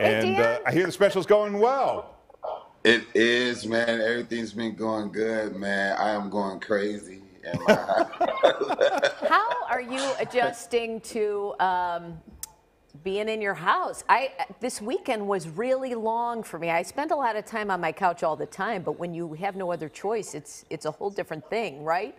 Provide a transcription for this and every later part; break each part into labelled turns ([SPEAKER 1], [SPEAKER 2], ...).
[SPEAKER 1] and uh, I hear the special's going well.
[SPEAKER 2] It is, man. Everything's been going good, man. I am going crazy. in my house.
[SPEAKER 3] How are you adjusting to um, being in your house? I this weekend was really long for me. I spend a lot of time on my couch all the time, but when you have no other choice, it's it's a whole different thing, right?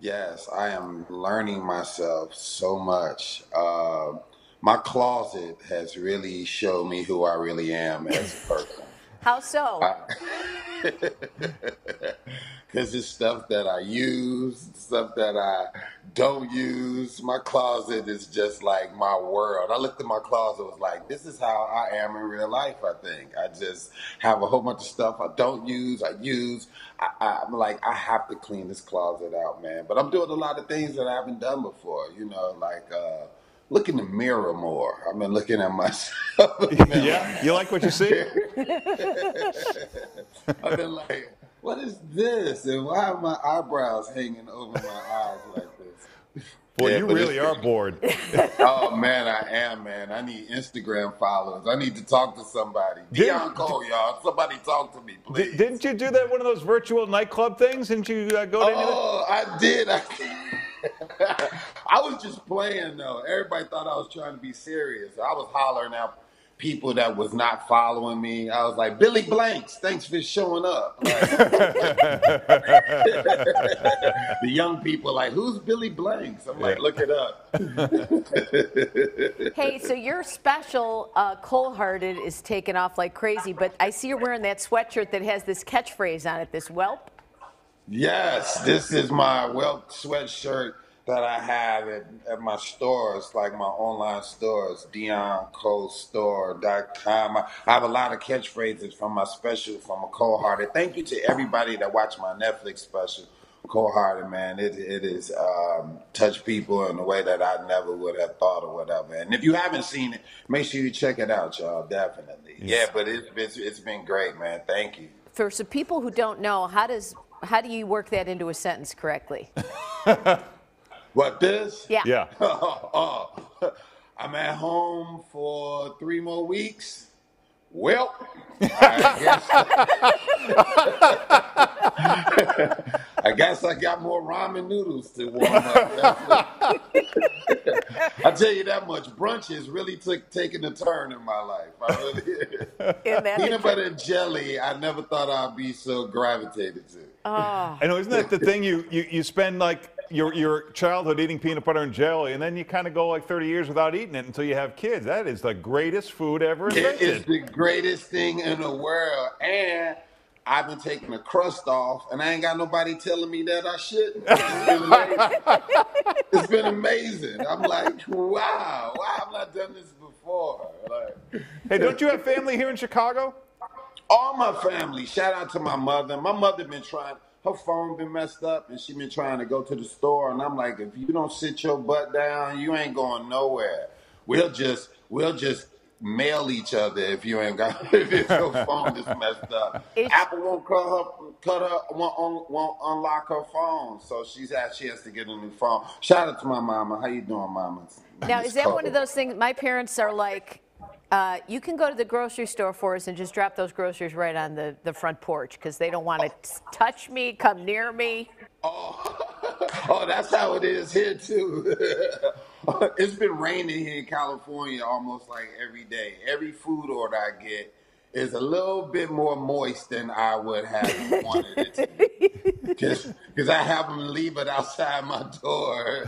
[SPEAKER 2] yes, I am learning myself so much. Uh, my closet has really showed me who I really am as a person.
[SPEAKER 3] How so?
[SPEAKER 2] Because it's stuff that I use, stuff that I don't use. My closet is just like my world. I looked at my closet, was like, this is how I am in real life, I think. I just have a whole bunch of stuff I don't use, I use. I, I, I'm like, I have to clean this closet out, man. But I'm doing a lot of things that I haven't done before, you know, like uh, look in the mirror more. I've been looking at myself.
[SPEAKER 1] yeah, you like what you see?
[SPEAKER 2] I've been like, what is this? And why are my eyebrows hanging over my eyes like this?
[SPEAKER 1] Boy,
[SPEAKER 2] Yeah,
[SPEAKER 1] you really are bored.
[SPEAKER 2] Oh man, I am man. I need Instagram followers. I need to talk to somebody.
[SPEAKER 1] Did-
[SPEAKER 2] Deon Cole, y'all. Somebody talk to me, please.
[SPEAKER 1] Di- Didn't you do that one of those virtual nightclub things? Didn't you uh, go to any of that?
[SPEAKER 2] Oh, I did. I, I was just playing though. Everybody thought I was trying to be serious. I was hollering out people that was not following me. I was like, Billy Blanks, thanks for showing up. Like, the young people like, who's Billy Blanks? I'm like,
[SPEAKER 1] Yeah.
[SPEAKER 2] look it up.
[SPEAKER 3] Hey, so your special uh, Cold Hearted is taking off like crazy, but I see you're wearing that sweatshirt that has this catchphrase on it, this whelp.
[SPEAKER 2] Yes, this is my whelp sweatshirt that I have at, at my stores, like my online stores, DeonColeStore.com. I, I have a lot of catchphrases from my special, from a cold hearted. Thank you to everybody that watched my Netflix special, Cold Hearted, man. It it is um, touched people in a way that I never would have thought or whatever. And if you haven't seen it, make sure you check it out, y'all. Definitely. Yeah, but it's it's, it's been great, man. Thank you.
[SPEAKER 3] For some people who don't know, how does how do you work that into a sentence correctly?
[SPEAKER 2] What this?
[SPEAKER 3] Yeah.
[SPEAKER 1] Yeah.
[SPEAKER 2] oh, I'm at home for three more weeks. Well, I guess, I guess I got more ramen noodles to warm up. I tell you that much. Brunch has really took taken a turn in my life. I really,
[SPEAKER 3] In that
[SPEAKER 2] peanut butter and jelly. I never thought I'd be so gravitated to.
[SPEAKER 3] Oh,
[SPEAKER 1] I know, isn't that the thing? You, you, you spend like your, your childhood eating peanut butter and jelly, and then you kind of go like 30 years without eating it until you have kids. That is the greatest food ever invented.
[SPEAKER 2] It is the greatest thing in the world. And I've been taking the crust off, and I ain't got nobody telling me that I shouldn't. It's been amazing. it's been amazing. I'm like, wow, why have I not done this before? Like,
[SPEAKER 1] Hey, don't you have family here in Chicago?
[SPEAKER 2] All my family. Shout out to my mother. My mother been trying. Her phone been messed up, and she been trying to go to the store. And I'm like, if you don't sit your butt down, you ain't going nowhere. We'll just, we'll just mail each other if you ain't got if your phone is messed up.
[SPEAKER 3] It's-
[SPEAKER 2] Apple won't cut her, cut her, won't, un- won't unlock her phone, so she's had she has to get a new phone. Shout out to my mama. How you doing, mama?
[SPEAKER 3] now
[SPEAKER 2] Miss
[SPEAKER 3] is that one of those things? My parents are like. Uh, you can go to the grocery store for us and just drop those groceries right on the, the front porch because they don't want to touch me, come near me.
[SPEAKER 2] Oh, oh that's how it is here too. it's been raining here in California almost like every day. Every food order I get is a little bit more moist than I would have wanted it to be. Because I have them leave it outside my door.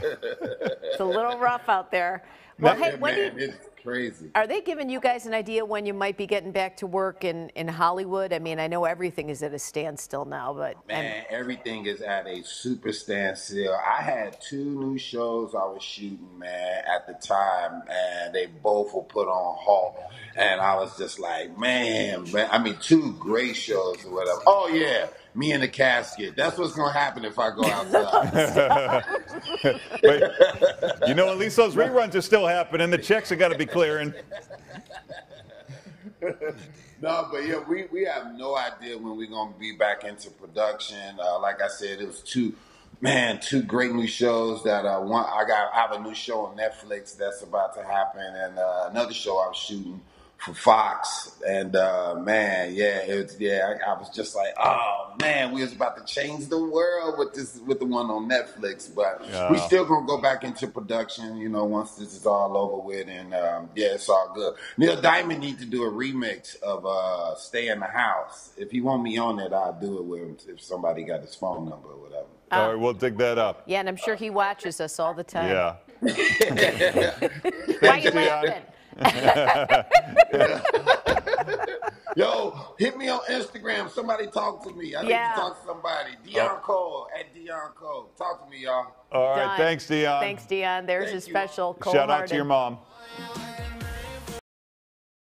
[SPEAKER 3] It's a little rough out there. Well, hey,
[SPEAKER 2] Yeah,
[SPEAKER 3] when do you,
[SPEAKER 2] crazy.
[SPEAKER 3] Are they giving you guys an idea when you might be getting back to work in, in Hollywood? I mean, I know everything is at a standstill now, but and-
[SPEAKER 2] Man, everything is at a super standstill. I had two new shows I was shooting, man, at the time, and they both were put on halt. And I was just like, man, man. I mean, two great shows or whatever. Oh yeah, me in the casket. That's what's gonna happen if I go outside.
[SPEAKER 1] But you know, at least those reruns are still happening. The checks have got to be clearing.
[SPEAKER 2] No, but yeah, we, we have no idea when we're gonna be back into production. Uh, like I said, it was two, man, two great new shows that uh, one I got. I have a new show on Netflix that's about to happen, and uh, another show I'm shooting for Fox, and uh, man, yeah, it was, yeah, I, I was just like, oh man, we was about to change the world with this with the one on Netflix, but we
[SPEAKER 1] Yeah.
[SPEAKER 2] still gonna go back into production, you know, once this is all over with, and um, yeah, it's all good. Neil Diamond need to do a remix of uh, "Stay in the House." If you want me on it, I'll do it with him. If somebody got his phone number or whatever.
[SPEAKER 1] All right, we'll dig that up.
[SPEAKER 3] Yeah, and I'm sure he watches us all the time.
[SPEAKER 1] Yeah.
[SPEAKER 3] Why you
[SPEAKER 1] Deon.
[SPEAKER 3] laughing?
[SPEAKER 2] Yo, hit me on Instagram. Somebody talk to me. I need
[SPEAKER 3] Yeah.
[SPEAKER 2] to talk to somebody. Uh, Deon Cole at Deon Cole. Talk to me, y'all.
[SPEAKER 1] All right,
[SPEAKER 3] Done.
[SPEAKER 1] thanks, Deon.
[SPEAKER 3] Thanks, Deon. There's
[SPEAKER 2] Thank
[SPEAKER 3] his
[SPEAKER 2] you.
[SPEAKER 3] special
[SPEAKER 1] Shout out to
[SPEAKER 3] cold-hearted-
[SPEAKER 1] your mom.